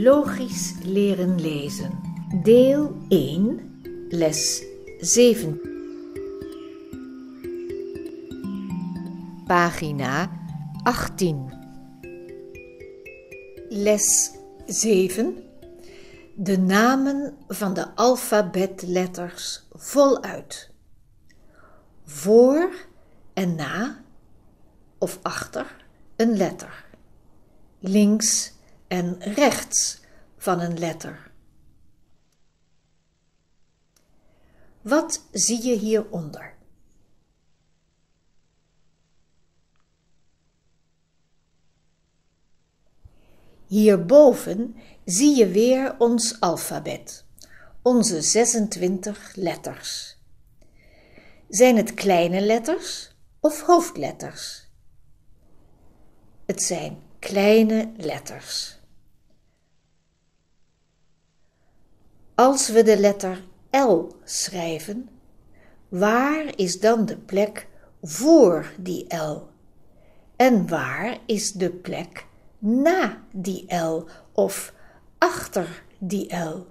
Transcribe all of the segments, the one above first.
Logisch leren lezen. Deel 1, les 7. Pagina 18. Les 7. De namen van de alfabetletters voluit. Voor en na of achter een letter. Links en rechts van een letter. Wat zie je hieronder? Hierboven zie je weer ons alfabet, onze 26 letters. Zijn het kleine letters of hoofdletters? Het zijn kleine letters. Als we de letter L schrijven, waar is dan de plek voor die L? En waar is de plek na die L of achter die L?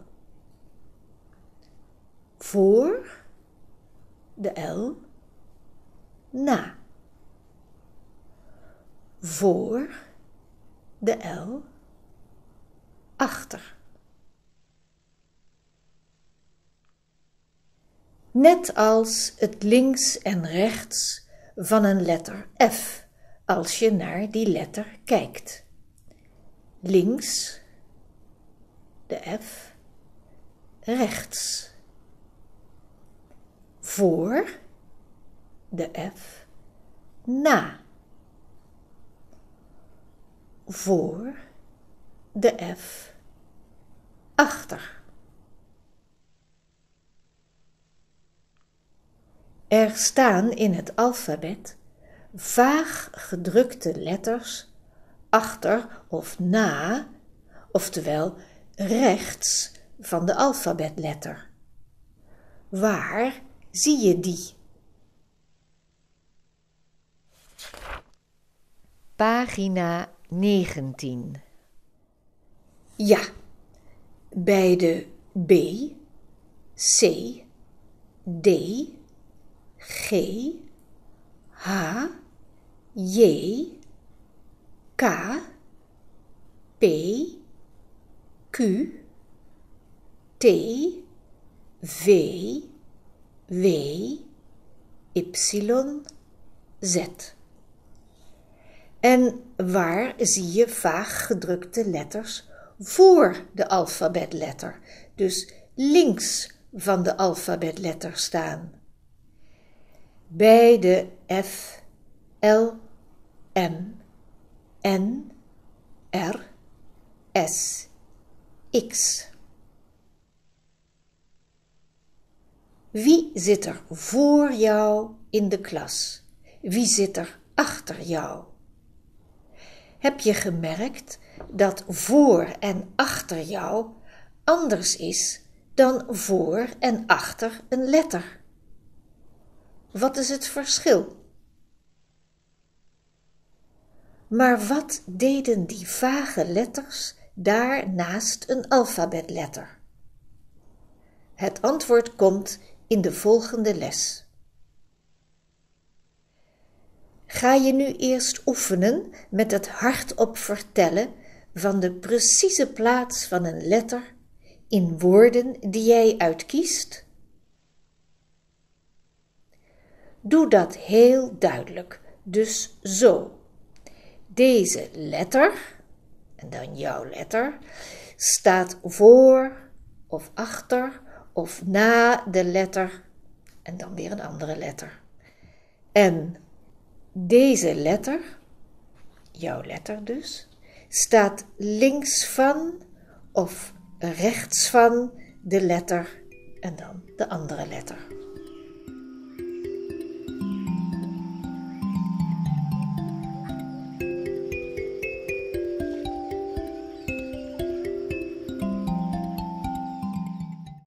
Voor de L, na. Voor de L, achter. Net als het links en rechts van een letter F als je naar die letter kijkt. Links de F, rechts voor de F, na voor de F, achter. Er staan in het alfabet vaag gedrukte letters achter of na, oftewel rechts van de alfabetletter. Waar zie je die? Pagina 19. Ja, bij de B, C, D, G, H, J, K, P, Q, T, V, W, Y, Z. En waar zie je vaag gedrukte letters voor de alfabetletter, dus links van de alfabetletter staan? Bij de F, L, M, N, R, S, X. Wie zit er voor jou in de klas? Wie zit er achter jou? Heb je gemerkt dat voor en achter jou anders is dan voor en achter een letter? Wat is het verschil? Maar wat deden die vage letters daar naast een alfabetletter? Het antwoord komt in de volgende les. Ga je nu eerst oefenen met het hardop vertellen van de precieze plaats van een letter in woorden die jij uitkiest? Doe dat heel duidelijk. Dus zo. Deze letter, en dan jouw letter, staat voor of achter of na de letter en dan weer een andere letter. En deze letter, jouw letter dus, staat links van of rechts van de letter en dan de andere letter.